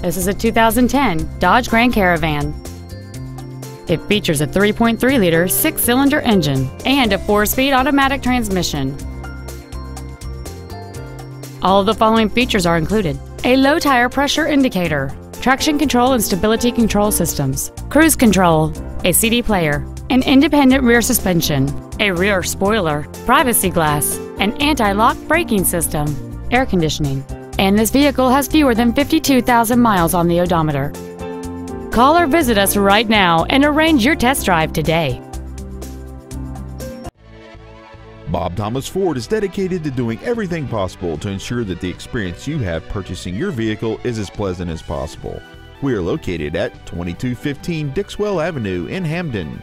This is a 2010 Dodge Grand Caravan. It features a 3.3-liter six-cylinder engine and a four-speed automatic transmission. All of the following features are included. A low tire pressure indicator, traction control and stability control systems, cruise control, a CD player, an independent rear suspension, a rear spoiler, privacy glass, an anti-lock braking system, air conditioning, and this vehicle has fewer than 52,000 miles on the odometer. Call or visit us right now and arrange your test drive today. Bob Thomas Ford is dedicated to doing everything possible to ensure that the experience you have purchasing your vehicle is as pleasant as possible. We are located at 2215 Dixwell Avenue in Hamden.